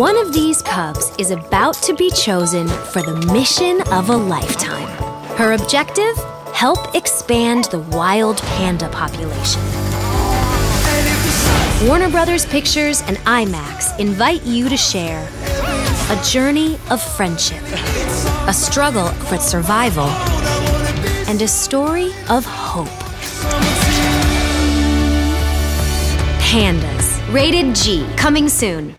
One of these cubs is about to be chosen for the mission of a lifetime. Her objective? Help expand the wild panda population. Warner Brothers Pictures and IMAX invite you to share a journey of friendship, a struggle for survival, and a story of hope. Pandas, rated G, coming soon.